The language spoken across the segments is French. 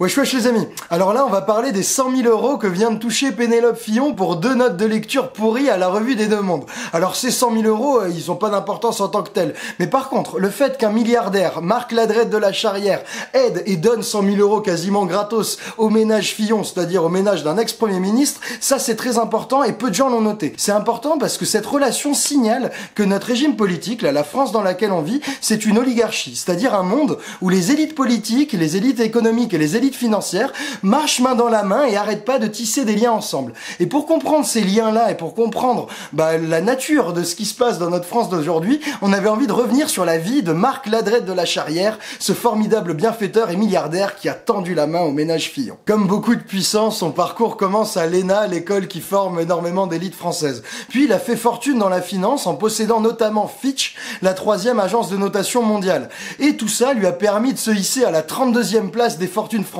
Wesh wesh les amis, alors là on va parler des 100 000 euros que vient de toucher Pénélope Fillon pour deux notes de lecture pourries à la revue des deux mondes. Alors ces 100 000 euros, euh, ils ont pas d'importance en tant que tels. Mais par contre, le fait qu'un milliardaire, Marc Ladrette de la Charrière, aide et donne 100 000 euros quasiment gratos au ménage Fillon, c'est-à-dire au ménage d'un ex-premier ministre, ça c'est très important et peu de gens l'ont noté. C'est important parce que cette relation signale que notre régime politique, là, la France dans laquelle on vit, c'est une oligarchie, c'est-à-dire un monde où les élites politiques, les élites économiques et les élites financière marchent main dans la main et arrêtent pas de tisser des liens ensemble. Et pour comprendre ces liens-là et pour comprendre bah, la nature de ce qui se passe dans notre France d'aujourd'hui, on avait envie de revenir sur la vie de Marc Ladrette de la Charrière, ce formidable bienfaiteur et milliardaire qui a tendu la main au ménage Fillon. Comme beaucoup de puissance, son parcours commence à l'ENA, l'école qui forme énormément d'élites françaises. Puis il a fait fortune dans la finance en possédant notamment Fitch, la troisième agence de notation mondiale. Et tout ça lui a permis de se hisser à la 32e place des fortunes françaises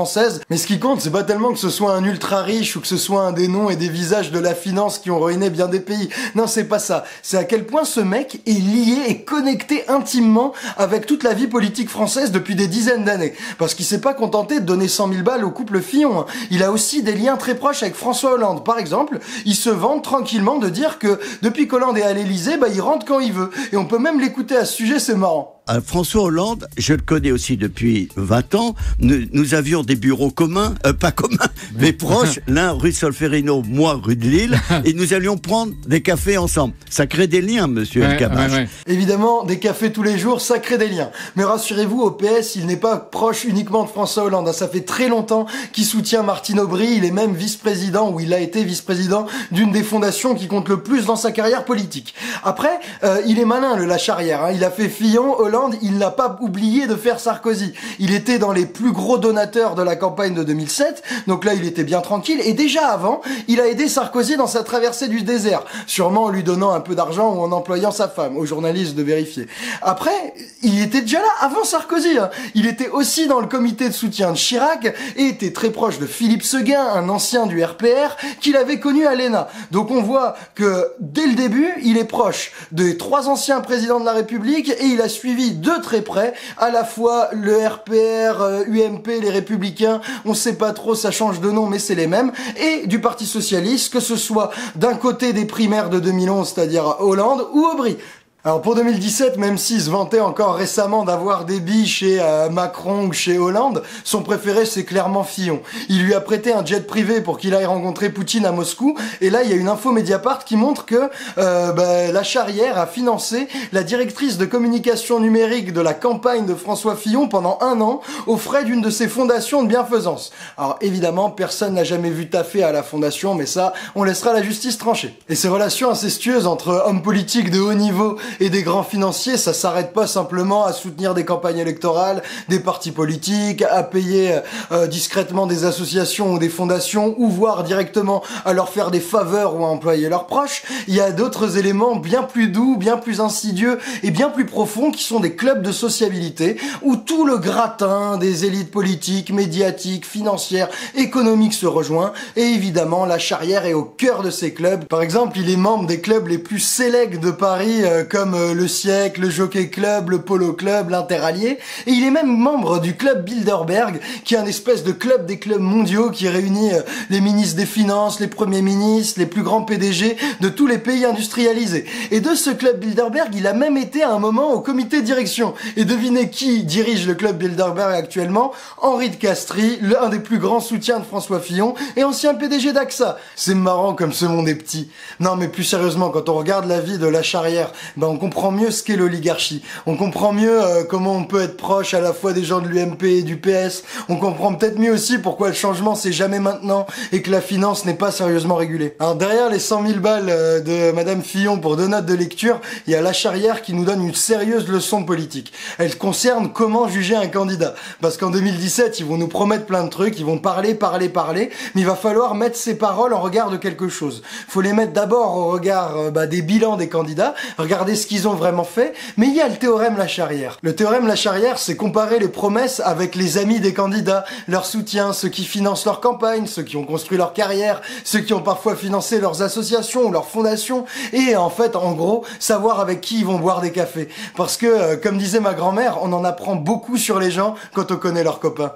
mais ce qui compte, c'est pas tellement que ce soit un ultra riche ou que ce soit un des noms et des visages de la finance qui ont ruiné bien des pays. Non, c'est pas ça. C'est à quel point ce mec est lié et connecté intimement avec toute la vie politique française depuis des dizaines d'années. Parce qu'il s'est pas contenté de donner 100 000 balles au couple Fillon. Il a aussi des liens très proches avec François Hollande. Par exemple, il se vante tranquillement de dire que depuis qu'Hollande est à l'Elysée, bah, il rentre quand il veut. Et on peut même l'écouter à ce sujet, c'est marrant. Euh, François Hollande, je le connais aussi depuis 20 ans. Nous, avions des bureaux communs, euh, pas communs, mais proches. L'un rue Solferino, moi rue de Lille, et nous allions prendre des cafés ensemble. Ça crée des liens, monsieur El Évidemment, des cafés tous les jours, ça crée des liens. Mais rassurez-vous, au PS, il n'est pas proche uniquement de François Hollande. Ça fait très longtemps qu'il soutient Martine Aubry. Il est même vice-président, ou il a été vice-président d'une des fondations qui compte le plus dans sa carrière politique. Après, euh, il est malin, le lâche arrière. Hein. Il a fait Fillon, Hollande il n'a pas oublié de faire Sarkozy. Il était dans les plus gros donateurs de la campagne de 2007, donc là il était bien tranquille. Et déjà avant, il a aidé Sarkozy dans sa traversée du désert, sûrement en lui donnant un peu d'argent ou en employant sa femme, aux journalistes de vérifier. Après, il était déjà là avant Sarkozy. Hein. Il était aussi dans le comité de soutien de Chirac et était très proche de Philippe Seguin, un ancien du RPR, qu'il avait connu à l'ENA. Donc on voit que dès le début, il est proche des trois anciens présidents de la République et il a suivi de très près, à la fois le RPR, UMP, euh, les Républicains, on sait pas trop, ça change de nom, mais c'est les mêmes, et du Parti Socialiste, que ce soit d'un côté des primaires de 2011, c'est-à-dire Hollande, ou Aubry. Alors pour 2017, même s'il se vantait encore récemment d'avoir des billes chez euh, Macron ou chez Hollande, son préféré c'est clairement Fillon. Il lui a prêté un jet privé pour qu'il aille rencontrer Poutine à Moscou, et là il y a une info Mediapart qui montre que euh, bah, la Charrière a financé la directrice de communication numérique de la campagne de François Fillon pendant un an aux frais d'une de ses fondations de bienfaisance. Alors évidemment, personne n'a jamais vu taffer à la fondation, mais ça, on laissera la justice trancher. Et ces relations incestueuses entre hommes politiques de haut niveau et des grands financiers, ça s'arrête pas simplement à soutenir des campagnes électorales, des partis politiques, à payer euh, discrètement des associations ou des fondations, ou voire directement à leur faire des faveurs ou à employer leurs proches. Il y a d'autres éléments bien plus doux, bien plus insidieux et bien plus profonds qui sont des clubs de sociabilité où tout le gratin des élites politiques, médiatiques, financières, économiques se rejoint et évidemment la charrière est au cœur de ces clubs. Par exemple, il est membre des clubs les plus sélects de Paris euh, euh, le siècle, le jockey club, le polo club, l'interallié. Et il est même membre du club Bilderberg, qui est un espèce de club des clubs mondiaux qui réunit euh, les ministres des Finances, les premiers ministres, les plus grands PDG de tous les pays industrialisés. Et de ce club Bilderberg, il a même été à un moment au comité de direction. Et devinez qui dirige le club Bilderberg actuellement? Henri de Castries, l'un des plus grands soutiens de François Fillon et ancien PDG d'AXA. C'est marrant comme ce monde est petit. Non mais plus sérieusement, quand on regarde la vie de la charrière, on comprend mieux ce qu'est l'oligarchie. On comprend mieux euh, comment on peut être proche à la fois des gens de l'UMP et du PS. On comprend peut-être mieux aussi pourquoi le changement c'est jamais maintenant et que la finance n'est pas sérieusement régulée. Alors derrière les 100 000 balles euh, de Madame Fillon pour deux notes de lecture, il y a la charrière qui nous donne une sérieuse leçon politique. Elle concerne comment juger un candidat. Parce qu'en 2017, ils vont nous promettre plein de trucs, ils vont parler, parler, parler, mais il va falloir mettre ces paroles en regard de quelque chose. Faut les mettre d'abord au regard euh, bah, des bilans des candidats, regarder ce qu'ils ont vraiment fait, mais il y a le théorème la charrière. Le théorème la charrière, c'est comparer les promesses avec les amis des candidats, leur soutien, ceux qui financent leur campagne, ceux qui ont construit leur carrière, ceux qui ont parfois financé leurs associations ou leurs fondations, et en fait, en gros, savoir avec qui ils vont boire des cafés. Parce que, euh, comme disait ma grand-mère, on en apprend beaucoup sur les gens quand on connaît leurs copains.